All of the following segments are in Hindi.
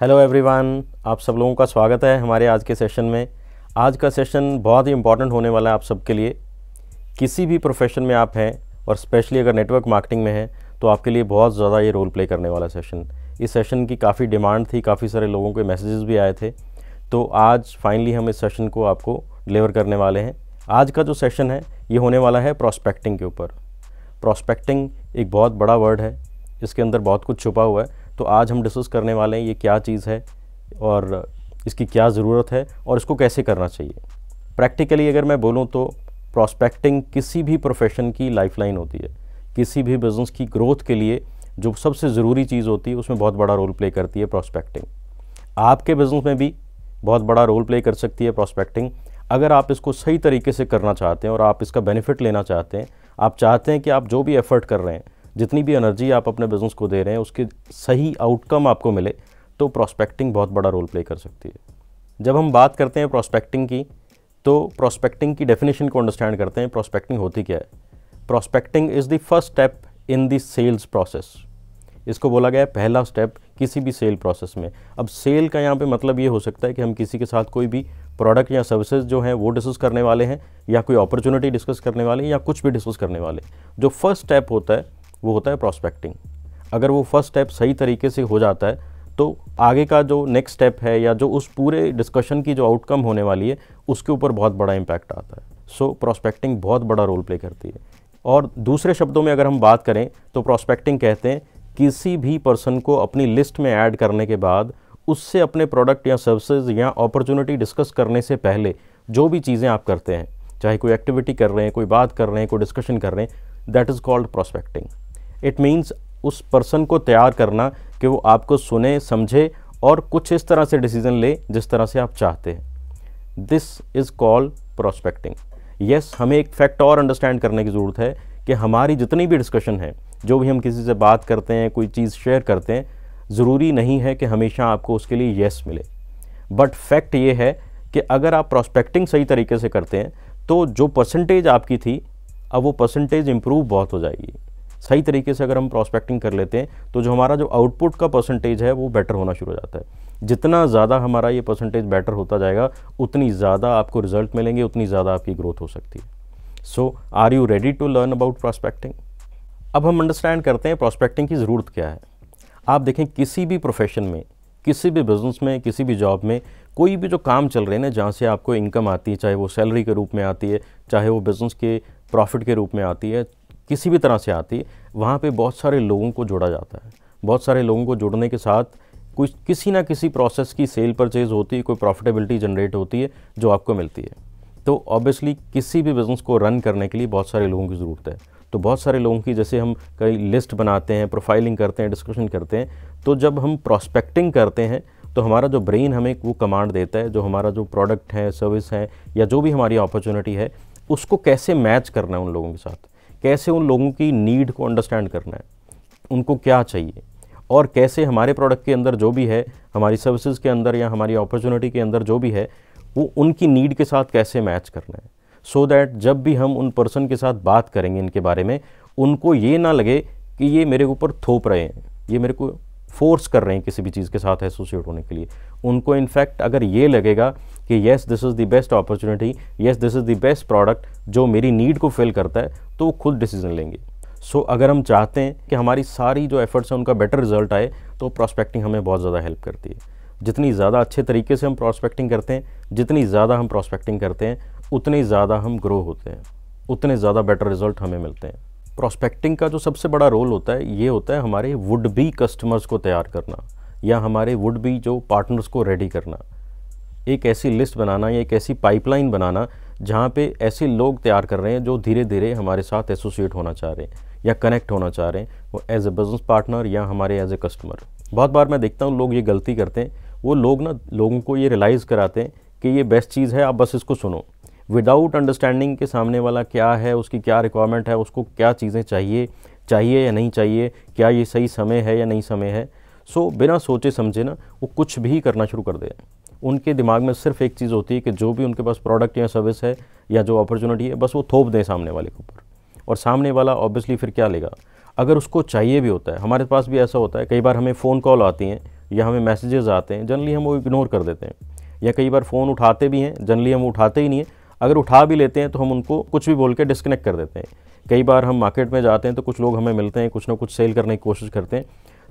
हेलो एवरीवन आप सब लोगों का स्वागत है हमारे आज के सेशन में। आज का सेशन बहुत ही इंपॉर्टेंट होने वाला है आप सबके लिए। किसी भी प्रोफेशन में आप हैं और स्पेशली अगर नेटवर्क मार्केटिंग में हैं तो आपके लिए बहुत ज़्यादा ये रोल प्ले करने वाला सेशन इस सेशन की काफ़ी डिमांड थी, काफ़ी सारे लोगों के मैसेजेस भी आए थे। तो आज फाइनली हम इस सेशन को आपको डिलीवर करने वाले हैं। आज का जो सेशन है, ये होने वाला है प्रॉस्पेक्टिंग के ऊपर। प्रॉस्पेक्टिंग एक बहुत बड़ा वर्ड है, इसके अंदर बहुत कुछ छुपा हुआ है। तो आज हम डिस्कस करने वाले हैं ये क्या चीज़ है और इसकी क्या ज़रूरत है और इसको कैसे करना चाहिए। प्रैक्टिकली अगर मैं बोलूँ तो प्रॉस्पेक्टिंग किसी भी प्रोफेशन की लाइफलाइन होती है। किसी भी बिज़नेस की ग्रोथ के लिए जो सबसे ज़रूरी चीज़ होती है, उसमें बहुत बड़ा रोल प्ले करती है प्रॉस्पेक्टिंग आपके बिज़नेस में भी बहुत बड़ा रोल प्ले कर सकती है प्रॉस्पेक्टिंग अगर आप इसको सही तरीके से करना चाहते हैं और आप इसका बेनिफिट लेना चाहते हैं, आप चाहते हैं कि आप जो भी एफ़र्ट कर रहे हैं जितनी भी एनर्जी आप अपने बिज़नेस को दे रहे हैं, उसके सही आउटकम आपको मिले तो प्रॉस्पेक्टिंग बहुत बड़ा रोल प्ले कर सकती है। जब हम बात करते हैं प्रॉस्पेक्टिंग की तो प्रॉस्पेक्टिंग की डेफिनेशन को अंडरस्टैंड करते हैं प्रॉस्पेक्टिंग होती क्या है? Prospecting is the first step in the sales process इसको बोला गया है पहला स्टेप किसी भी सेल प्रोसेस में। अब सेल का यहाँ पे मतलब ये हो सकता है कि हम किसी के साथ कोई भी प्रोडक्ट या सर्विसेज़ जो हैं, वो डिस्कस करने वाले हैं, या कोई अपॉर्चुनिटी डिस्कस करने वाले हैं, या कुछ भी डिस्कस करने वाले जो फ़र्स्ट स्टेप होता है वो होता है प्रॉस्पेक्टिंग अगर वो फ़र्स्ट स्टेप सही तरीके से हो जाता है तो आगे का जो नेक्स्ट स्टेप है या जो उस पूरे डिस्कशन की जो आउटकम होने वाली है उसके ऊपर बहुत बड़ा इम्पैक्ट आता है। सो so, प्रॉस्पेक्टिंग बहुत बड़ा रोल प्ले करती है। और दूसरे शब्दों में अगर हम बात करें तो प्रॉस्पेक्टिंग कहते हैं किसी भी पर्सन को अपनी लिस्ट में ऐड करने के बाद उससे अपने प्रोडक्ट या सर्विसेज़ या अपॉर्चुनिटी डिस्कस करने से पहले जो भी चीज़ें आप करते हैं चाहे कोई एक्टिविटी कर रहे हैं कोई बात कर रहे हैं कोई डिस्कशन कर रहे हैं that is called prospecting it means उस पर्सन को तैयार करना कि वो आपको सुने, समझे और कुछ इस तरह से डिसीज़न ले जिस तरह से आप चाहते हैं। This is called prospecting yes हमें एक फैक्ट और अंडरस्टैंड करने की ज़रूरत है कि हमारी जितनी भी डिस्कशन है, जो भी हम किसी से बात करते हैं, कोई चीज़ शेयर करते हैं, ज़रूरी नहीं है कि हमेशा आपको उसके लिए येस मिले। बट फैक्ट ये है कि अगर आप प्रॉस्पेक्टिंग सही तरीके से करते हैं तो जो परसेंटेज आपकी थी, अब वो परसेंटेज इम्प्रूव बहुत हो जाएगी। सही तरीके से अगर हम प्रॉस्पेक्टिंग कर लेते हैं तो जो हमारा जो आउटपुट का परसेंटेज है, वो बेटर होना शुरू हो जाता है। जितना ज़्यादा हमारा ये परसेंटेज बेटर होता जाएगा, उतनी ज़्यादा आपको रिज़ल्ट मिलेंगे, उतनी ज़्यादा आपकी ग्रोथ हो सकती है। So are you ready to learn about prospecting अब हम अंडरस्टैंड करते हैं प्रॉस्पेक्टिंग की ज़रूरत क्या है। आप देखें, किसी भी प्रोफेशन में, किसी भी बिज़नेस में, किसी भी जॉब में, कोई भी जो काम चल रहे हैं ना, जहाँ से आपको इनकम आती है, चाहे वो सैलरी के रूप में आती है, चाहे वो बिज़नेस के प्रॉफिट के रूप में आती है किसी भी तरह से आती है, वहाँ पे बहुत सारे लोगों को जोड़ा जाता है। बहुत सारे लोगों को जुड़ने के साथ कुछ, किसी ना किसी प्रोसेस की सेल परचेज होती है, कोई प्रॉफिटेबिलिटी जनरेट होती है, जो आपको मिलती है। तो ऑब्वियसली किसी भी बिज़नेस को रन करने के लिए बहुत सारे लोगों की ज़रूरत है। तो बहुत सारे लोगों की, जैसे हम कई लिस्ट बनाते हैं प्रोफाइलिंग करते हैं डिस्कशन करते हैं तो जब हम प्रॉस्पेक्टिंग करते हैं तो हमारा जो ब्रेन हमें वो कमांड देता है, जो हमारा जो प्रोडक्ट है सर्विस है, या जो भी हमारी अपॉर्चुनिटी है, उसको कैसे मैच करना है उन लोगों के साथ। कैसे उन लोगों की नीड को अंडरस्टैंड करना है? उनको क्या चाहिए? और कैसे हमारे प्रोडक्ट के अंदर जो भी है, हमारी सर्विसेज़ के अंदर या हमारी अपॉर्चुनिटी के अंदर जो भी है, वो उनकी नीड के साथ कैसे मैच करना है? सो so दैट जब भी हम उन पर्सन के साथ बात करेंगे इनके बारे में, उनको ये ना लगे कि ये मेरे ऊपर थोप रहे हैं, ये मेरे को फोर्स कर रहे हैं किसी भी चीज़ के साथ एसोसिएट होने के लिए। उनको इनफैक्ट अगर ये लगेगा कि yes this is the best opportunity yes this is the best product जो मेरी नीड को फिल करता है तो वो खुद डिसीज़न लेंगे। सो so, अगर हम चाहते हैं कि हमारी सारी जो एफर्ट्स हैं उनका बेटर रिज़ल्ट आए तो प्रॉस्पेक्टिंग हमें बहुत ज़्यादा हेल्प करती है। जितनी ज़्यादा अच्छे तरीके से हम प्रॉस्पेक्टिंग करते हैं जितनी ज़्यादा हम प्रॉस्पेक्टिंग करते हैं उतने ज़्यादा हम ग्रो होते हैं। उतने ज़्यादा बेटर रिज़ल्ट हमें मिलते हैं। प्रॉस्पेक्टिंग का जो सबसे बड़ा रोल होता है, ये होता है हमारे वुड बी कस्टमर्स को तैयार करना, या हमारे वुड बी जो पार्टनर्स को रेडी करना। एक ऐसी लिस्ट बनाना या एक ऐसी पाइपलाइन बनाना जहाँ पे ऐसे लोग तैयार कर रहे हैं जो धीरे धीरे हमारे साथ एसोसिएट होना चाह रहे हैं या कनेक्ट होना चाह रहे हैं, वो एज ए बिज़नेस पार्टनर या हमारे एज ए कस्टमर बहुत बार मैं देखता हूँ, लोग ये गलती करते हैं, वो लोग ना, लोगों को ये रियलाइज़ कराते हैं कि ये बेस्ट चीज़ है, आप बस इसको सुनो। विदाउट अंडरस्टैंडिंग के सामने वाला क्या है उसकी क्या रिक्वायरमेंट है उसको क्या चीज़ें चाहिए चाहिए या नहीं चाहिए क्या ये सही समय है या नहीं समय है। सो so, बिना सोचे समझे ना वो कुछ भी करना शुरू कर दे उनके दिमाग में सिर्फ़ एक चीज़ होती है कि जो भी उनके पास प्रोडक्ट या सर्विस है या जो अपॉर्चुनिटी है बस वो थोप दें सामने वाले के ऊपर। और सामने वाला ऑब्वियसली फिर क्या लेगा? अगर उसको चाहिए भी होता है हमारे पास भी ऐसा होता है कई बार हमें फ़ोन कॉल आती हैं या हमें मैसेजेस आते हैं जनरली हम वो इग्नोर कर देते हैं। या कई बार फ़ोन उठाते भी हैं जनरली हम उठाते ही नहीं हैं अगर उठा भी लेते हैं तो हम उनको कुछ भी बोल के डिस्कनेक्ट कर देते हैं। कई बार हम मार्केट में जाते हैं तो कुछ लोग हमें मिलते हैं कुछ ना कुछ सेल करने की कोशिश करते हैं।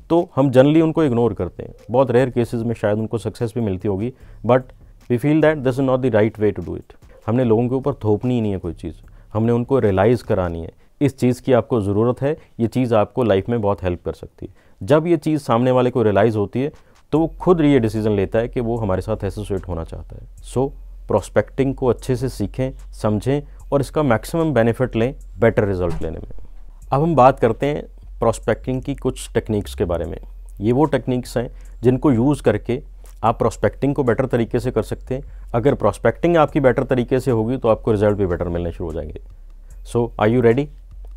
तो हम जनरली उनको इग्नोर करते हैं। बहुत रेयर केसेस में शायद उनको सक्सेस भी मिलती होगी but we feel that this is not the right way to do it हमने लोगों के ऊपर थोपनी ही नहीं है कोई चीज़। हमने उनको रियलाइज़ करानी है। इस चीज़ की आपको ज़रूरत है ये चीज़ आपको लाइफ में बहुत हेल्प कर सकती है। जब ये चीज़ सामने वाले को रियलाइज़ होती है तो वो खुद ये डिसीज़न लेता है कि वो हमारे साथ एसोसिएट होना चाहता है। सो so, प्रोस्पेक्टिंग को अच्छे से सीखें, समझें और इसका मैक्सिमम बेनिफिट लें बेटर रिज़ल्ट लेने में। अब हम बात करते हैं प्रोस्पेक्टिंग की कुछ टेक्निक्स के बारे में। ये वो टेक्निक्स हैं जिनको यूज़ करके आप प्रोस्पेक्टिंग को बेटर तरीके से कर सकते हैं। अगर प्रोस्पेक्टिंग आपकी बेटर तरीके से होगी तो आपको रिज़ल्ट भी बेटर मिलने शुरू हो जाएँगे। सो आई यू रेडी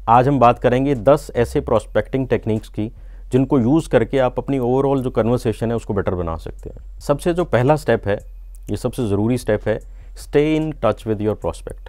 आज हम बात करेंगे 10 ऐसे प्रोस्पेक्टिंग टेक्निक्स की, जिनको यूज़ करके आप अपनी ओवरऑल जो कन्वर्सेशन है, उसको बेटर बना सकते हैं। सबसे जो पहला स्टेप है ये सबसे ज़रूरी स्टेप है stay in touch with your prospect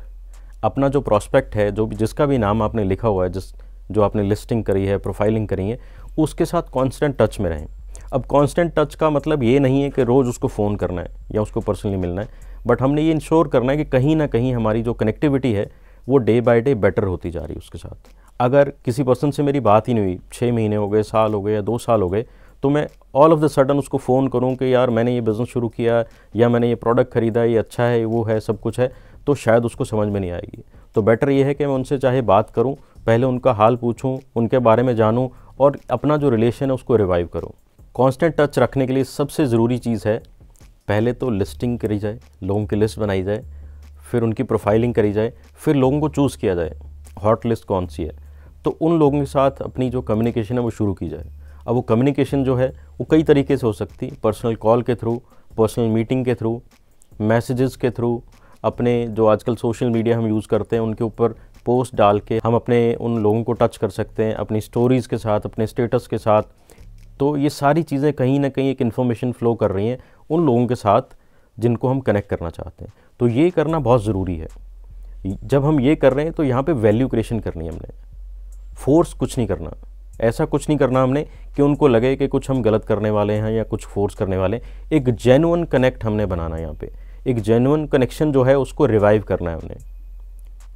अपना जो प्रॉस्पेक्ट है, जो भी, जिसका भी नाम आपने लिखा हुआ है, जिस, जो आपने लिस्टिंग करी है प्रोफाइलिंग करी है, उसके साथ कॉन्स्टेंट टच में रहें। अब कॉन्स्टेंट टच का मतलब ये नहीं है कि रोज़ उसको फ़ोन करना है या उसको पर्सनली मिलना है बट हमने ये इंश्योर करना है कि कहीं ना कहीं हमारी जो कनेक्टिविटी है, वो डे बाय डे बेटर होती जा रही है उसके साथ। अगर किसी पर्सन से मेरी बात ही नहीं हुई छः महीने हो गए, साल हो गए या दो साल हो गए तो मैं ऑल ऑफ़ द सडन उसको फ़ोन करूँ कि यार मैंने ये बिज़नेस शुरू किया या मैंने ये प्रोडक्ट ख़रीदा ये अच्छा है वो है, सब कुछ है तो शायद उसको समझ में नहीं आएगी। तो बेटर ये है कि मैं उनसे चाहे बात करूँ, पहले उनका हाल पूछूँ, उनके बारे में जानूँ, और अपना जो रिलेशन है उसको रिवाइव करूँ। कॉन्स्टेंट टच रखने के लिए सबसे ज़रूरी चीज़ है, पहले तो लिस्टिंग करी जाए, लोगों की लिस्ट बनाई जाए, फिर उनकी प्रोफाइलिंग करी जाए, फिर लोगों को चूज़ किया जाए हॉट लिस्ट कौन सी है। तो उन लोगों के साथ अपनी जो कम्युनिकेशन है वो शुरू की जाए। अब वो कम्युनिकेशन जो है वो कई तरीके से हो सकती है पर्सनल कॉल के थ्रू पर्सनल मीटिंग के थ्रू मैसेजेस के थ्रू अपने जो आजकल सोशल मीडिया हम यूज़ करते हैं, उनके ऊपर पोस्ट डाल के हम अपने उन लोगों को टच कर सकते हैं, अपनी स्टोरीज़ के साथ, अपने स्टेटस के साथ। तो ये सारी चीज़ें कहीं ना कहीं एक इन्फॉर्मेशन फ़्लो कर रही हैं उन लोगों के साथ जिनको हम कनेक्ट करना चाहते हैं। तो ये करना बहुत ज़रूरी है। जब हम ये कर रहे हैं तो यहाँ पे वैल्यू क्रिएशन करनी है हमने। फोर्स कुछ नहीं करना। ऐसा कुछ नहीं करना हमने कि उनको लगे कि कुछ हम गलत करने वाले हैं या कुछ फोर्स करने वाले हैं। एक जेनुअन कनेक्ट हमने बनाना है यहाँ पे। एक जेनुअन कनेक्शन जो है, उसको रिवाइव करना है हमने।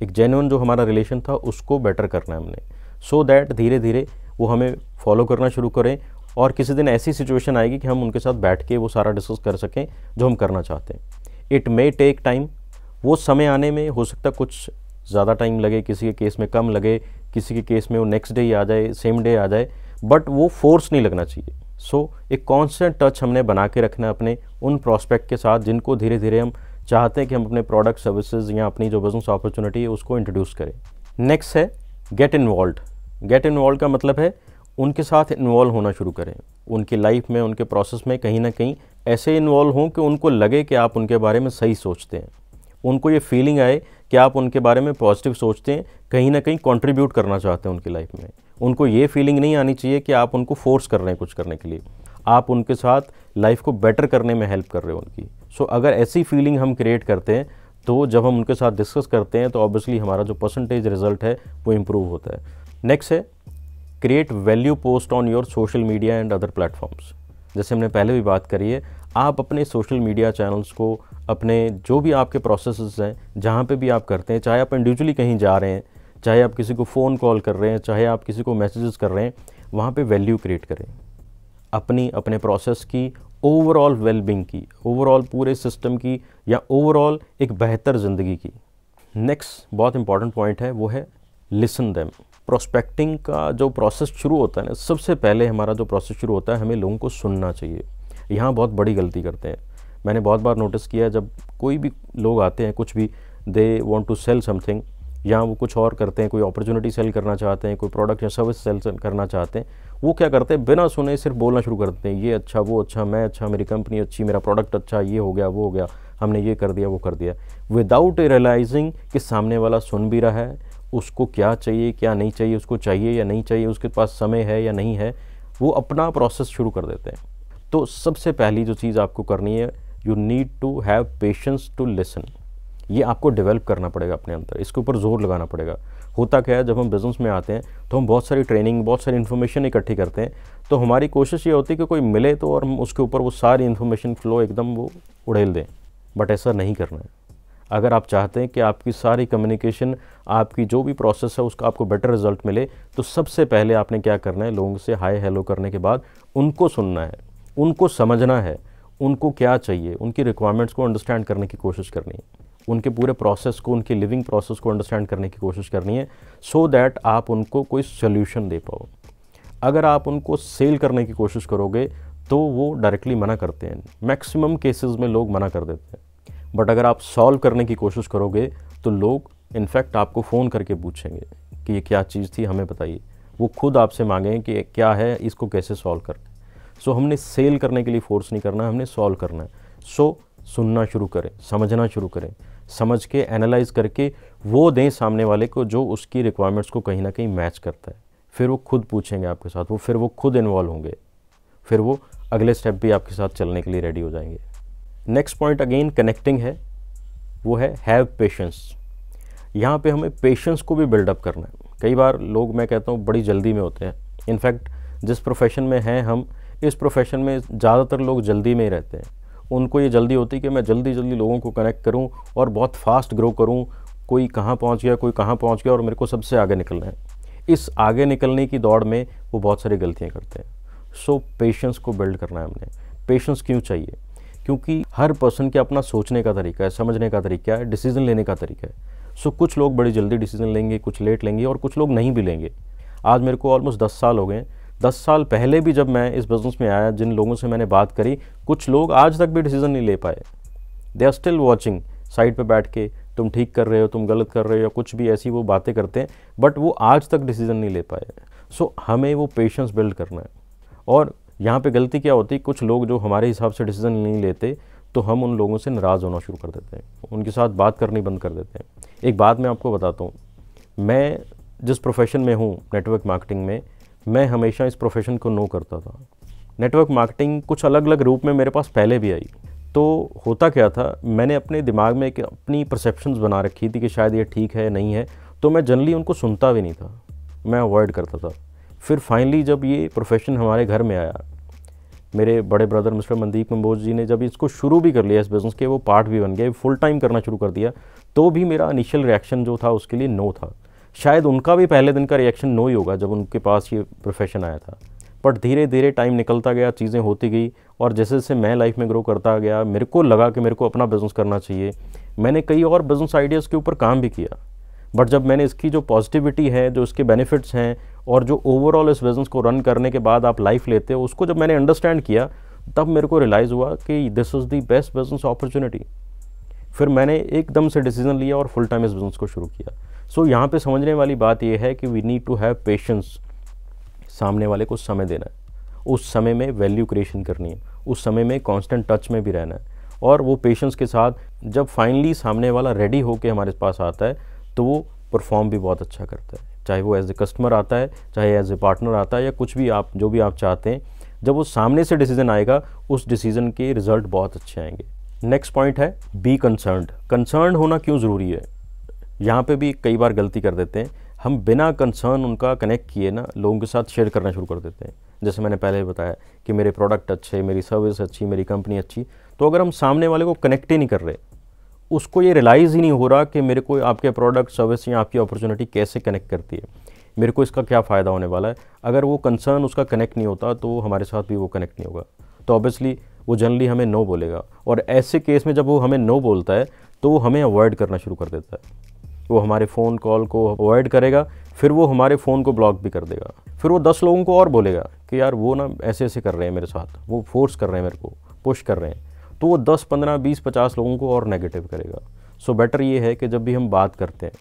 एक जेनुअन जो हमारा रिलेशन था, उसको बेटर करना है हमने। सो so दैट धीरे धीरे वो हमें फॉलो करना शुरू करें और किसी दिन ऐसी सिचुएशन आएगी कि हम उनके साथ बैठ के वो सारा डिस्कस कर सकें जो हम करना चाहते हैं। इट मे टेक टाइम वो समय आने में हो सकता कुछ ज़्यादा टाइम लगे, किसी के केस में कम लगे किसी के केस में वो नेक्स्ट डे ही आ जाए सेम डे आ जाए बट वो फोर्स नहीं लगना चाहिए। सो so, एक कॉन्स्टेंट टच हमने बना के रखना अपने उन प्रॉस्पेक्ट के साथ जिनको धीरे धीरे हम चाहते हैं कि हम अपने प्रोडक्ट सर्विसेज़ या अपनी जो बिज़नेस अपॉर्चुनिटी है उसको इंट्रोड्यूस करें। नेक्स्ट है गेट इन्वॉल्व गेट इन्वॉल्व का मतलब है उनके साथ इन्वॉल्व होना शुरू करें। उनकी लाइफ में उनके प्रोसेस में कहीं ना कहीं ऐसे इन्वॉल्व हों कि उनको लगे कि आप उनके बारे में सही सोचते हैं। उनको ये फीलिंग आए कि आप उनके बारे में पॉजिटिव सोचते हैं? कहीं ना कहीं कंट्रीब्यूट करना चाहते हैं उनकी लाइफ में। उनको ये फीलिंग नहीं आनी चाहिए कि आप उनको फोर्स कर रहे हैं कुछ करने के लिए। आप उनके साथ लाइफ को बेटर करने में हेल्प कर रहे हो उनकी। सो so, अगर ऐसी फीलिंग हम क्रिएट करते हैं तो जब हम उनके साथ डिस्कस करते हैं तो ऑब्वियसली हमारा जो परसेंटेज रिज़ल्ट है वो इम्प्रूव होता है। नेक्स्ट है create value post on your social media and other platforms जैसे हमने पहले भी बात करी है आप अपने सोशल मीडिया चैनल्स को अपने जो भी आपके प्रोसेस हैं, जहाँ पे भी आप करते हैं, चाहे आप इंडिविजुअली कहीं जा रहे हैं, चाहे आप किसी को फ़ोन कॉल कर रहे हैं, चाहे आप किसी को मैसेजेस कर रहे हैं, वहाँ पे वैल्यू क्रिएट करें। अपनी, अपने प्रोसेस की ओवरऑल वेलबिंग की ओवरऑल पूरे सिस्टम की, या ओवरऑल एक बेहतर ज़िंदगी की। नेक्स्ट बहुत इंपॉर्टेंट पॉइंट है, वो है लिसन दैम प्रोस्पेक्टिंग का जो प्रोसेस शुरू होता है ना, सबसे पहले हमारा जो प्रोसेस शुरू होता है, हमें लोगों को सुनना चाहिए। यहाँ बहुत बड़ी गलती करते हैं। मैंने बहुत बार नोटिस किया है, जब कोई भी लोग आते हैं, कुछ भी they want to sell something या वो कुछ और करते हैं, कोई अपॉर्चुनिटी सेल करना चाहते हैं, कोई प्रोडक्ट या सर्विस सेल करना चाहते हैं, वो क्या करते हैं? बिना सुने सिर्फ़ बोलना शुरू करते हैं, ये अच्छा वो अच्छा मैं अच्छा मेरी कंपनी अच्छी, मेरा प्रोडक्ट अच्छा ये हो गया, वो हो गया, हमने ये कर दिया, वो कर दिया। विदाउट रियलाइजिंग कि सामने वाला सुन भी रहा है, उसको क्या चाहिए, क्या नहीं चाहिए, उसको चाहिए या नहीं चाहिए, उसके पास समय है या नहीं है, वो अपना प्रोसेस शुरू कर देते हैं। तो सबसे पहली जो चीज़ आपको करनी है you need to have patience to listen ये आपको डेवलप करना पड़ेगा अपने अंदर। इसके ऊपर ज़ोर लगाना पड़ेगा। होता क्या है, जब हम बिज़नेस में आते हैं तो हम बहुत सारी ट्रेनिंग बहुत सारी इन्फॉर्मेशन इकट्ठी करते हैं तो हमारी कोशिश ये होती है कि कोई मिले तो और हम उसके ऊपर वो सारी इन्फॉर्मेशन फ्लो एकदम वो उड़ेल दें। बट ऐसा नहीं करना है। अगर आप चाहते हैं कि आपकी सारी कम्युनिकेशन आपकी जो भी प्रोसेस है, उसका आपको बेटर रिज़ल्ट मिले तो सबसे पहले आपने क्या करना है, लोगों से हाय हेलो करने के बाद उनको सुनना है। उनको समझना है। उनको क्या चाहिए? उनकी रिक्वायरमेंट्स को अंडरस्टैंड करने की कोशिश करनी है। उनके पूरे प्रोसेस को, उनकी लिविंग प्रोसेस को अंडरस्टैंड करने की कोशिश करनी है सो so दैट आप उनको कोई सोल्यूशन दे पाओ। अगर आप उनको सेल करने की कोशिश करोगे तो वो डायरेक्टली मना करते हैं। मैक्सिमम केसेस में लोग मना कर देते हैं। बट अगर आप सॉल्व करने की कोशिश करोगे तो लोग इनफैक्ट आपको फ़ोन करके पूछेंगे कि ये क्या चीज़ थी, हमें बताइए। वो खुद आपसे मांगें कि क्या है, इसको कैसे सॉल्व करना सो हमने सेल करने के लिए फोर्स नहीं करना, हमने सॉल्व करना है। सो सुनना शुरू करें, समझना शुरू करें, समझ के एनालाइज करके वो दें सामने वाले को जो उसकी रिक्वायरमेंट्स को कहीं ना कहीं मैच करता है। फिर वो खुद पूछेंगे आपके साथ, वो फिर वो खुद इन्वॉल्व होंगे। फिर वो अगले स्टेप भी आपके साथ चलने के लिए रेडी हो जाएँगे। नेक्स्ट पॉइंट अगेन कनेक्टिंग है, वो है हैव पेशेंस यहाँ पे हमें पेशेंस को भी बिल्डअप करना है। कई बार लोग, मैं कहता हूँ, बड़ी जल्दी में होते हैं। इनफैक्ट जिस प्रोफेशन में हैं हम इस प्रोफेशन में ज़्यादातर लोग जल्दी में ही रहते हैं। उनको ये जल्दी होती है कि मैं जल्दी जल्दी लोगों को कनेक्ट करूँ और बहुत फास्ट ग्रो करूँ, कोई कहाँ पहुँच गया, कोई कहाँ पहुँच गया और मेरे को सबसे आगे निकलना है। इस आगे निकलने की दौड़ में वो बहुत सारी गलतियाँ करते हैं। सो पेशेंस को बिल्ड करना है हमने। पेशेंस क्यों चाहिए? क्योंकि हर पर्सन के अपना सोचने का तरीका है, समझने का तरीका है डिसीज़न लेने का तरीका है। सो कुछ लोग बड़ी जल्दी डिसीज़न लेंगे, कुछ लेट लेंगे और कुछ लोग नहीं भी लेंगे। आज मेरे को ऑलमोस्ट दस साल हो गए दस साल पहले भी जब मैं इस बिज़नेस में आया जिन लोगों से मैंने बात करी कुछ लोग आज तक भी डिसीज़न नहीं ले पाए। They are still watching side पर बैठ के तुम ठीक कर रहे हो तुम गलत कर रहे हो या कुछ भी ऐसी वो बातें करते हैं बट वो आज तक डिसीज़न नहीं ले पाए। सो so, हमें वो पेशेंस बिल्ड करना है। और यहाँ पे गलती क्या होती है कुछ लोग जो हमारे हिसाब से डिसीज़न नहीं लेते तो हम उन लोगों से नाराज़ होना शुरू कर देते हैं। उनके साथ बात करनी बंद कर देते हैं। एक बात मैं आपको बताता हूँ। मैं जिस प्रोफेशन में हूँ नेटवर्क मार्केटिंग में मैं हमेशा इस प्रोफेशन को नो करता था। नेटवर्क मार्केटिंग कुछ अलग अलग रूप में मेरे पास पहले भी आई। तो होता क्या था, मैंने अपने दिमाग में एक अपनी परसेप्शंस बना रखी थी कि शायद ये ठीक है नहीं है तो मैं जनरली उनको सुनता भी नहीं था। मैं अवॉइड करता था। फिर फाइनली जब ये प्रोफेशन हमारे घर में आया, मेरे बड़े ब्रदर मिस्टर मनदीप कम्बोज जी ने जब इसको शुरू भी कर लिया इस बिज़नेस के, वो पार्ट भी बन गया फुल टाइम करना शुरू कर दिया तो भी मेरा इनिशियल रिएक्शन जो था उसके लिए नो था। शायद उनका भी पहले दिन का रिएक्शन नो ही होगा जब उनके पास ये प्रोफेशन आया था। बट धीरे धीरे टाइम निकलता गया, चीज़ें होती गई और जैसे जैसे मैं लाइफ में ग्रो करता गया, मेरे को लगा कि मेरे को अपना बिज़नेस करना चाहिए। मैंने कई और बिज़नेस आइडियाज़ के ऊपर काम भी किया। बट जब मैंने इसकी जो पॉजिटिविटी है, जो इसके बेनिफिट्स हैं और जो ओवरऑल इस बिज़नेस को रन करने के बाद आप लाइफ लेते हो, उसको जब मैंने अंडरस्टैंड किया, तब मेरे को रियलाइज़ हुआ कि this is the best business opportunity फिर मैंने एकदम से डिसीज़न लिया और फुल टाइम इस बिज़नेस को शुरू किया। सो so, यहाँ पे समझने वाली बात यह है कि we need to have patience सामने वाले को समय देना है। उस समय में वैल्यू क्रिएशन करनी है। उस समय में कांस्टेंट टच में भी रहना है। और वो पेशेंस के साथ जब फाइनली सामने वाला रेडी होकर हमारे पास आता है तो वो परफॉर्म भी बहुत अच्छा करता है। चाहे वो एज ए कस्टमर आता है चाहे एज ए पार्टनर आता है या कुछ भी आप जो भी आप चाहते हैं जब वो सामने से डिसीज़न आएगा उस डिसीज़न के रिज़ल्ट बहुत अच्छे आएँगे। नेक्स्ट पॉइंट है बी कंसर्नड कंसर्न होना क्यों ज़रूरी है? यहाँ पे भी कई बार गलती कर देते हैं। हम बिना कंसर्न उनका कनेक्ट किए ना, लोगों के साथ शेयर करना शुरू कर देते हैं। जैसे मैंने पहले बताया कि मेरे प्रोडक्ट अच्छे, मेरी सर्विस अच्छी, मेरी कंपनी अच्छी तो अगर हम सामने वाले को कनेक्ट ही नहीं कर रहे, उसको ये रियलाइज़ ही नहीं हो रहा कि मेरे को आपके प्रोडक्ट सर्विस या आपकी अपॉर्चुनिटी कैसे कनेक्ट करती है। मेरे को इसका क्या फ़ायदा होने वाला है? अगर वो कंसर्न उसका कनेक्ट नहीं होता तो हमारे साथ भी वो कनेक्ट नहीं होगा। तो ऑब्वियसली वो जनरली हमें नो बोलेगा। और ऐसे केस में जब वो हमें नो बोलता है तो वो हमें अवॉइड करना शुरू कर देता है। वो हमारे फ़ोन कॉल को अवॉइड करेगा, फिर वो हमारे फ़ोन को ब्लॉक भी कर देगा। फिर वो दस लोगों को और बोलेगा कि यार वो ना ऐसे ऐसे कर रहे हैं मेरे साथ, वो फोर्स कर रहे हैं मेरे को पुश कर रहे हैं। तो वो दस, पंद्रह, बीस, पचास लोगों को और नेगेटिव करेगा। सो बेटर ये है कि जब भी हम बात करते हैं,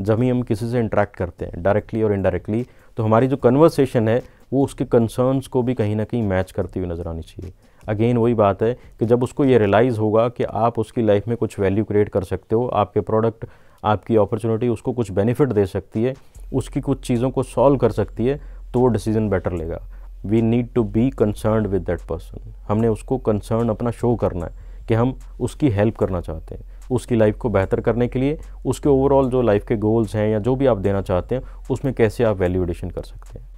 जब भी हम किसी से इंटरेक्ट करते हैं डायरेक्टली और इनडायरेक्टली तो हमारी जो कन्वर्सेशन है, वो उसके कंसर्न्स को भी कहीं ना कहीं मैच करती हुई नज़र आनी चाहिए। अगेन वही बात है कि जब उसको ये रियलाइज़ होगा कि आप उसकी लाइफ में कुछ वैल्यू क्रिएट कर सकते हो, आपके प्रोडक्ट आपकी अपॉर्चुनिटी उसको कुछ बेनिफिट दे सकती है, उसकी कुछ चीज़ों को सॉल्व कर सकती है तो वो डिसीज़न बेटर लेगा। We need to be concern with that person हमने उसको कंसर्न अपना शो करना है कि हम उसकी हेल्प करना चाहते हैं, उसकी लाइफ को बेहतर करने के लिए, उसके ओवरऑल जो लाइफ के गोल्स हैं या जो भी आप देना चाहते हैं, उसमें कैसे आप वैल्यू एडिशन कर सकते हैं।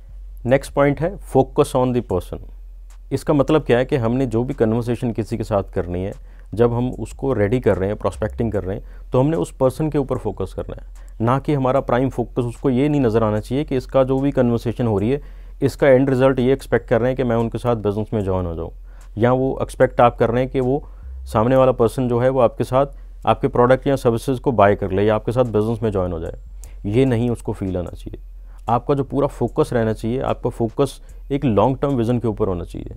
नेक्स्ट पॉइंट है फोकस ऑन द पर्सन इसका मतलब क्या है कि हमने जो भी कन्वर्सेशन किसी के साथ करनी है जब हम उसको रेडी कर रहे हैं प्रोस्पेक्टिंग कर रहे हैं तो हमने उस पर्सन के ऊपर फोकस करना है। ना कि हमारा प्राइम फोकस उसको ये नहीं नज़र आना चाहिए कि इसका जो भी कन्वर्सेशन हो रही है, इसका एंड रिज़ल्ट ये एक्सपेक्ट कर रहे हैं कि मैं उनके साथ बिज़नेस में ज्वाइन हो जाऊँ। या वो एक्सपेक्ट आप कर रहे हैं कि वो सामने वाला पर्सन जो है, वो आपके साथ आपके प्रोडक्ट या सर्विसेज़ को बाय कर ले या आपके साथ बिज़नेस में ज्वाइन हो जाए। ये नहीं उसको फील आना चाहिए। आपका जो पूरा फोकस रहना चाहिए, आपका फोकस एक लॉन्ग टर्म विज़न के ऊपर होना चाहिए।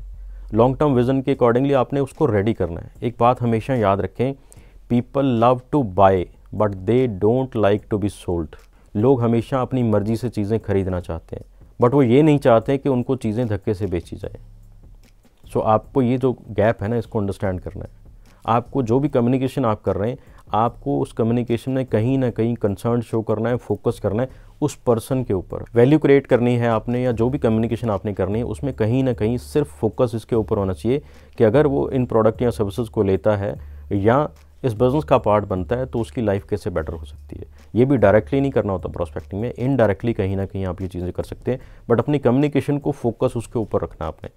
लॉन्ग टर्म विज़न के अकॉर्डिंगली आपने उसको रेडी करना है। एक बात हमेशा याद रखें people love to buy but they don't like to be sold लोग हमेशा अपनी मर्ज़ी से चीज़ें खरीदना चाहते हैं बट वो ये नहीं चाहते कि उनको चीज़ें धक्के से बेची जाए। सो so, आपको ये जो गैप है ना इसको अंडरस्टैंड करना है। आपको जो भी कम्युनिकेशन आप कर रहे हैं आपको उस कम्युनिकेशन में कहीं ना कहीं कंसर्न शो करना है फोकस करना है। उस पर्सन के ऊपर। वैल्यू क्रिएट करनी है आपने या जो भी कम्युनिकेशन आपने करनी है, उसमें कहीं ना कहीं सिर्फ़ फोकस इसके ऊपर होना चाहिए कि अगर वो इन प्रोडक्ट या सर्विसेज़ को लेता है या इस बिज़नेस का पार्ट बनता है तो उसकी लाइफ कैसे बेटर हो सकती है। ये भी डायरेक्टली नहीं करना होता प्रोस्पेक्टिंग में इनडायरेक्टली कहीं ना कहीं आप ये चीज़ें कर सकते हैं बट अपनी कम्युनिकेशन को फोकस उसके ऊपर रखना आपने।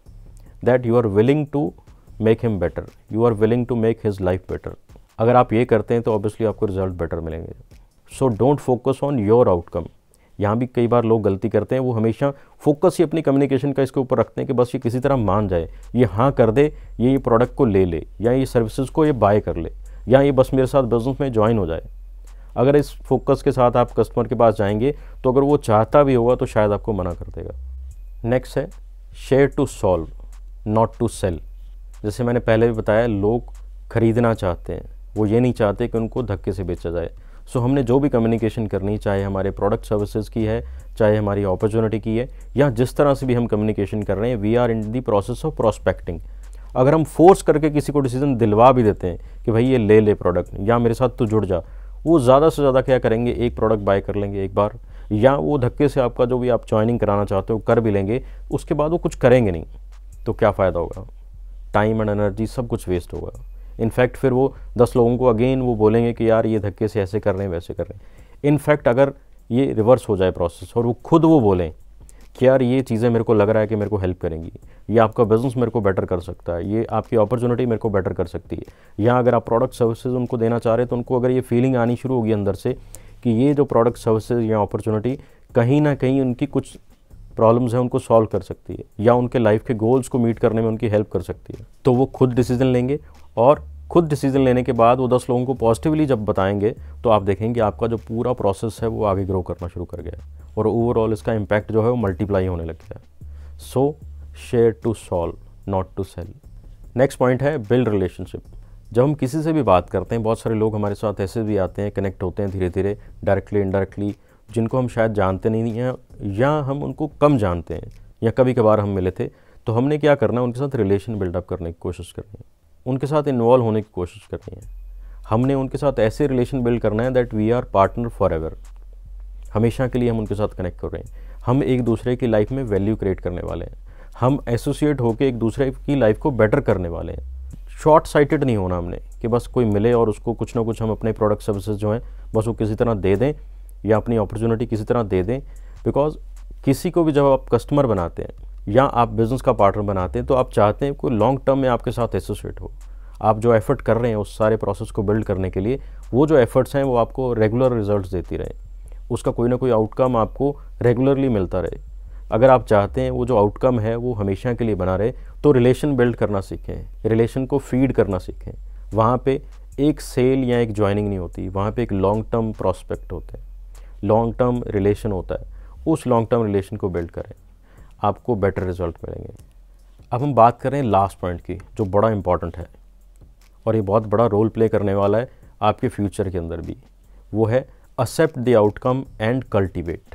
That you are willing to make him better you are willing to make his life better अगर आप ये करते हैं तो ऑब्वियसली आपको रिज़ल्ट बेटर मिलेंगे। So don't focus on your outcome यहाँ भी कई बार लोग गलती करते हैं, वो हमेशा फोकस ही अपनी कम्युनिकेशन का इसके ऊपर रखते हैं कि बस ये किसी तरह मान जाए, ये हाँ कर दे, ये ये प्रोडक्ट को ले ले, या ये सर्विसेज़ को ये बाय कर ले, या ये बस मेरे साथ बिज़नेस में ज्वाइन हो जाए। अगर इस फोकस के साथ आप कस्टमर के पास जाएँगे तो अगर वो चाहता भी होगा तो शायद आपको मना कर देगा। नेक्स्ट है share to solve not to sell जैसे मैंने पहले भी बताया, लोग खरीदना चाहते हैं, वो ये नहीं चाहते कि उनको धक्के से बेचा जाए। सो so, हमने जो भी कम्युनिकेशन करनी चाहे हमारे प्रोडक्ट सर्विसेज़ की है चाहे हमारी अपॉर्चुनिटी की है या जिस तरह से भी हम कम्युनिकेशन कर रहे हैं we are in the process of prospecting अगर हम फोर्स करके किसी को डिसीज़न दिलवा भी देते हैं कि भाई ये ले ले प्रोडक्ट या मेरे साथ तू जुड़ जा वो ज़्यादा से ज़्यादा क्या करेंगे? एक प्रोडक्ट बाय कर लेंगे एक बार या वो धक्के से आपका जो भी आप ज्वाइनिंग कराना चाहते हो कर भी लेंगे उसके बाद वो कुछ करेंगे नहीं तो क्या फ़ायदा होगा? टाइम एंड एनर्जी सब कुछ वेस्ट होगा। इनफैक्ट फिर वो दस लोगों को अगेन वो बोलेंगे कि यार ये धक्के से ऐसे कर रहे हैं, वैसे कर रहे हैं। इनफैक्ट अगर ये रिवर्स हो जाए प्रोसेस और वो खुद वो बोलें कि यार ये चीज़ें मेरे को लग रहा है कि मेरे को हेल्प करेंगी। ये आपका बिज़नेस मेरे को बेटर कर सकता है, ये आपकी अपॉर्चुनिटी मेरे को बेटर कर सकती है। या अगर आप प्रोडक्ट सर्विसेज़ उनको देना चाह रहे हैं तो उनको अगर ये फीलिंग आनी शुरू होगी अंदर से कि ये जो प्रोडक्ट सर्विसेज़ या अपॉर्चुनिटी कहीं ना कहीं उनकी कुछ प्रॉब्लम्स हैं, उनको सॉल्व कर सकती है या उनके लाइफ के गोल्स को मीट करने में उनकी हेल्प कर सकती है तो वो खुद डिसीज़न लेंगे और खुद डिसीज़न लेने के बाद वो दस लोगों को पॉजिटिवली जब बताएँगे तो आप देखेंगे आपका जो पूरा प्रोसेस है वो आगे ग्रो करना शुरू कर गया और ओवरऑल इसका इम्पैक्ट जो है वो मल्टीप्लाई होने लग गया so share to solve not to sell next point है बिल्ड रिलेशनशिप जब हम किसी से भी बात करते हैं, बहुत सारे लोग हमारे साथ ऐसे भी आते हैं कनेक्ट होते हैं धीरे धीरे डायरेक्टली इनडायरेक्टली जिनको हम शायद जानते नहीं हैं, या हम उनको कम जानते हैं, या कभी कभार हम मिले थे तो हमने क्या करना है, उनके साथ रिलेशन बिल्डअप करने की कोशिश करनी है। उनके साथ इन्वॉल्व होने की कोशिश करनी है। हमने उनके साथ ऐसे रिलेशन बिल्ड करना है that we are partner forever हमेशा के लिए हम उनके साथ कनेक्ट कर रहे हैं। हम एक दूसरे की लाइफ में वैल्यू क्रिएट करने वाले हैं। हम एसोसिएट होकर एक दूसरे की लाइफ को बेटर करने वाले हैं। शॉर्ट साइटेड नहीं होना हमने कि बस कोई मिले और उसको कुछ ना कुछ हम अपने प्रोडक्ट सर्विसेज़ जो हैं, बस वो किसी तरह दे दें या अपनी अपॉर्चुनिटी किसी तरह दे दें। बिकॉज़ किसी को भी जब आप कस्टमर बनाते हैं या आप बिज़नेस का पार्टनर बनाते हैं तो आप चाहते हैं कोई लॉन्ग टर्म में आपके साथ एसोसिएट हो। आप जो एफर्ट कर रहे हैं, उस सारे प्रोसेस को बिल्ड करने के लिए, वो जो एफर्ट्स हैं, वो आपको रेगुलर रिजल्ट्स देती रहे। उसका कोई ना कोई आउटकम आपको रेगुलरली मिलता रहे। अगर आप चाहते हैं वो जो आउटकम है, वो हमेशा के लिए बना रहे तो रिलेशन बिल्ड करना सीखें। रिलेशन को फ़ीड करना सीखें। वहाँ पे एक सेल या एक ज्वाइनिंग नहीं होती, वहाँ पे एक लॉन्ग टर्म प्रॉस्पेक्ट होते हैं। लॉन्ग टर्म रिलेशन होता है। उस लॉन्ग टर्म रिलेशन को बिल्ड करें। आपको बेटर रिज़ल्ट मिलेंगे। अब हम बात करें लास्ट पॉइंट की, जो बड़ा इंपॉर्टेंट है, और ये बहुत बड़ा रोल प्ले करने वाला है आपके फ्यूचर के अंदर भी। वो है accept the outcome and cultivate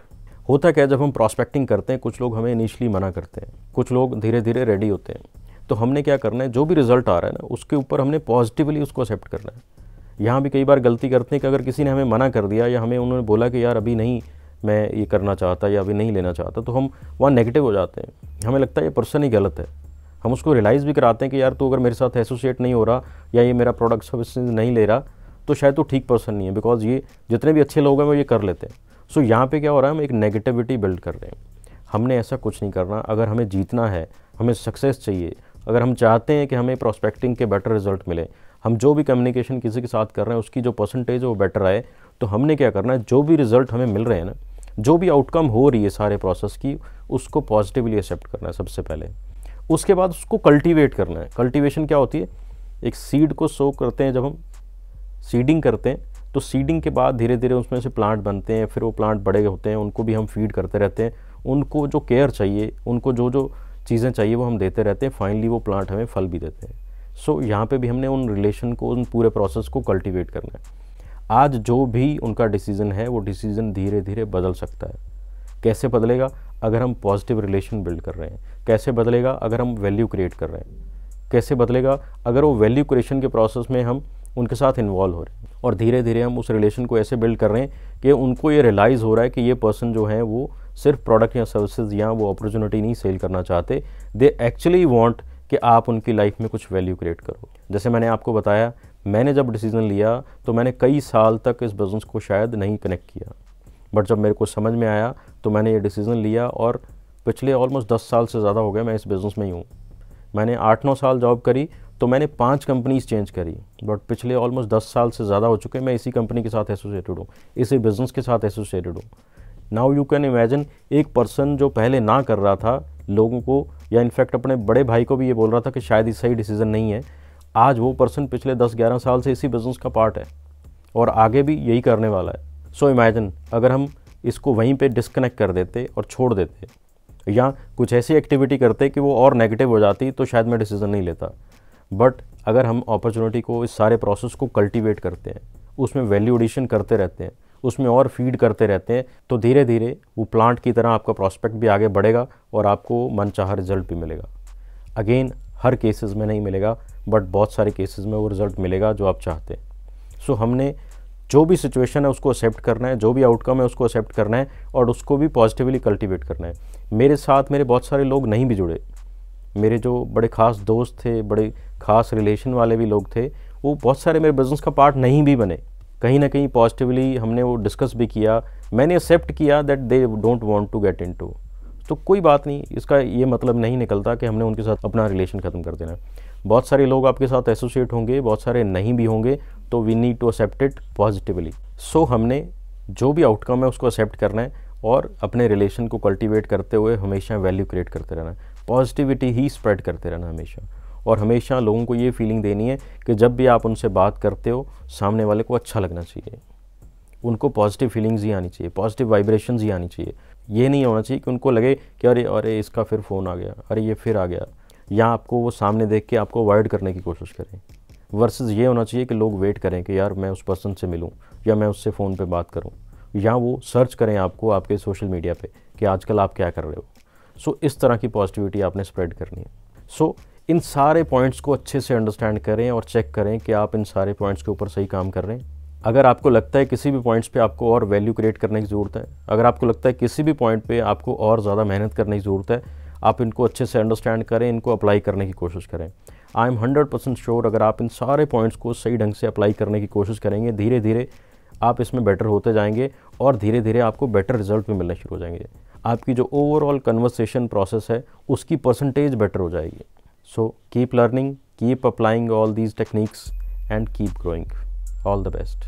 होता क्या जब हम प्रॉस्पेक्टिंग करते हैं, कुछ लोग हमें इनिशली मना करते हैं, कुछ लोग धीरे धीरे रेडी होते हैं तो हमने क्या करना है, जो भी रिज़ल्ट आ रहा है ना, उसके ऊपर हमने पॉजिटिवली उसको एक्सेप्ट करना है। यहाँ भी कई बार गलती करते हैं कि अगर किसी ने हमें मना कर दिया या हमें उन्होंने बोला कि यार अभी नहीं मैं ये करना चाहता या अभी नहीं लेना चाहता तो हम वहाँ नेगेटिव हो जाते हैं। हमें लगता है ये पर्सन ही गलत है। हम उसको रियलाइज़ भी कराते हैं कि यार तू अगर मेरे साथ एसोसिएट नहीं हो रहा या ये मेरा प्रोडक्ट सर्विस नहीं ले रहा तो शायद तो ठीक पर्सन नहीं है बिकॉज़ ये जितने भी अच्छे लोग हैं वो ये कर लेते हैं। सो so, यहाँ पे क्या हो रहा है हम एक नेगेटिविटी बिल्ड कर रहे हैं। हमने ऐसा कुछ नहीं करना। अगर हमें जीतना है हमें सक्सेस चाहिए अगर हम चाहते हैं कि हमें प्रोस्पेक्टिंग के बेटर रिज़ल्ट मिले हम जो भी कम्युनिकेशन किसी के साथ कर रहे हैं उसकी जो परसेंटेज है वो बेटर आए तो हमने क्या करना है जो भी रिज़ल्ट हमें मिल रहे हैं ना जो भी आउटकम हो रही है सारे प्रोसेस की उसको पॉजिटिवली एक्सेप्ट करना है सबसे पहले। उसके बाद उसको कल्टीवेट करना है। कल्टीवेशन क्या होती है? एक सीड को सो करते हैं जब हम सीडिंग करते हैं तो सीडिंग के बाद धीरे धीरे उसमें से प्लांट बनते हैं फिर वो प्लांट बड़े होते हैं उनको भी हम फ़ीड करते रहते हैं। उनको जो केयर चाहिए उनको जो जो चीज़ें चाहिए वो हम देते रहते हैं। फाइनली वो प्लांट हमें फल भी देते हैं। सो so, यहाँ पे भी हमने उन रिलेशन को उन पूरे प्रोसेस को कल्टीवेट करना है। आज जो भी उनका डिसीज़न है, वो डिसीज़न धीरे धीरे बदल सकता है। कैसे बदलेगा? अगर हम पॉजिटिव रिलेशन बिल्ड कर रहे हैं। कैसे बदलेगा? अगर हम वैल्यू क्रिएट कर रहे हैं। कैसे बदलेगा? अगर वो वैल्यू क्रिएशन के प्रोसेस में हम उनके साथ इन्वॉल्व हो रहे हैं और धीरे धीरे हम उस रिलेशन को ऐसे बिल्ड कर रहे हैं कि उनको ये रियलाइज़ हो रहा है कि ये पर्सन जो है, वो सिर्फ़ प्रोडक्ट या सर्विसेज़ या वो अपॉर्चुनिटी नहीं सेल करना चाहते। दे एक्चुअली वॉन्ट कि आप उनकी लाइफ में कुछ वैल्यू क्रिएट करो। जैसे मैंने आपको बताया मैंने जब डिसीज़न लिया तो मैंने कई साल तक इस बिज़नेस को शायद नहीं कनेक्ट किया। बट जब मेरे को समझ में आया तो मैंने ये डिसीज़न लिया और पिछले ऑलमोस्ट दस साल से ज़्यादा हो गया मैं इस बिज़नेस में ही हूँ। मैंने आठ नौ साल जॉब करी तो मैंने पाँच कंपनीज़ चेंज करी। बट पिछले ऑलमोस्ट दस साल से ज़्यादा हो चुके, मैं इसी कंपनी के साथ एसोसिएटेड हूँ, इसी बिज़नेस के साथ एसोसिएटेड हूँ। नाउ यू कैन इमेजिन एक पर्सन जो पहले ना कर रहा था, लोगों को, या इनफैक्ट अपने बड़े भाई को भी ये बोल रहा था कि शायद ये सही डिसीज़न नहीं है। आज वो पर्सन पिछले दस ग्यारह साल से इसी बिज़नेस का पार्ट है और आगे भी यही करने वाला है। सो so इमेजिन अगर हम इसको वहीं पे डिस्कनेक्ट कर देते और छोड़ देते, या कुछ ऐसी एक्टिविटी करते कि वो और नेगेटिव हो जाती तो शायद मैं डिसीज़न नहीं लेता। बट अगर हम अपॉर्चुनिटी को, इस सारे प्रोसेस को कल्टीवेट करते हैं, उसमें वैल्यू एडिशन करते रहते हैं, उसमें और फ़ीड करते रहते हैं तो धीरे धीरे वो प्लांट की तरह आपका प्रॉस्पेक्ट भी आगे बढ़ेगा और आपको मन चाह रिज़ल्ट भी मिलेगा। अगेन हर केसेस में नहीं मिलेगा। बट बहुत सारे केसेस में वो रिज़ल्ट मिलेगा जो आप चाहते हैं। सो हमने जो भी सिचुएशन है उसको एक्सेप्ट करना है, जो भी आउटकम है उसको एक्सेप्ट करना है और उसको भी पॉजिटिवली कल्टीवेट करना है। मेरे साथ मेरे बहुत सारे लोग नहीं भी जुड़े। मेरे जो बड़े ख़ास दोस्त थे, बड़े ख़ास रिलेशन वाले भी लोग थे, वो बहुत सारे मेरे बिज़नेस का पार्ट नहीं भी बने। कहीं ना कहीं पॉजिटिवली हमने वो डिस्कस भी किया। मैंने एक्सेप्ट किया that they don't want to get into तो कोई बात नहीं, इसका ये मतलब नहीं निकलता कि हमने उनके साथ अपना रिलेशन ख़त्म कर देना। बहुत सारे लोग आपके साथ एसोसिएट होंगे, बहुत सारे नहीं भी होंगे तो we need to accept it positively so हमने जो भी आउटकम है उसको एक्सेप्ट करना है और अपने रिलेशन को कल्टीवेट करते हुए हमेशा वैल्यू क्रिएट करते रहना। पॉजिटिविटी ही स्प्रेड करते रहना हमेशा। और हमेशा लोगों को ये फीलिंग देनी है कि जब भी आप उनसे बात करते हो, सामने वाले को अच्छा लगना चाहिए। उनको पॉजिटिव फीलिंग्स ही आनी चाहिए पॉजिटिव वाइब्रेशंस ही आनी चाहिए। ये नहीं होना चाहिए कि उनको लगे कि अरे अरे इसका फिर फ़ोन आ गया अरे ये फिर आ गया। या आपको वो सामने देख के आपको अवॉइड करने की कोशिश करें। वर्सेस ये होना चाहिए कि लोग वेट करें कि यार मैं उस पर्सन से मिलूँ या मैं उससे फ़ोन पे बात करूँ। या वो सर्च करें आपको आपके सोशल मीडिया पे कि आजकल आप क्या कर रहे हो। सो so, इस तरह की पॉजिटिविटी आपने स्प्रेड करनी है। सो so, इन सारे पॉइंट्स को अच्छे से अंडरस्टैंड करें और चेक करें कि आप इन सारे पॉइंट्स के ऊपर सही काम कर रहे हैं। अगर आपको लगता है किसी भी पॉइंट्स पे आपको और वैल्यू क्रिएट करने की ज़रूरत है, अगर आपको लगता है किसी भी पॉइंट पे आपको और ज़्यादा मेहनत करने की ज़रूरत है, आप इनको अच्छे से अंडरस्टैंड करें, इनको अप्लाई करने की कोशिश करें। I am hundred percent sure अगर आप इन सारे पॉइंट्स को सही ढंग से अप्लाई करने की कोशिश करेंगे धीरे धीरे आप इसमें बेटर होते जाएँगे और धीरे धीरे आपको बेटर रिज़ल्ट भी मिलने शुरू हो जाएँगे। आपकी जो ओवरऑल कन्वर्सेशन प्रोसेस है, उसकी परसेंटेज बेटर हो जाएगी। So keep learning keep applying all these techniques and keep growing all the best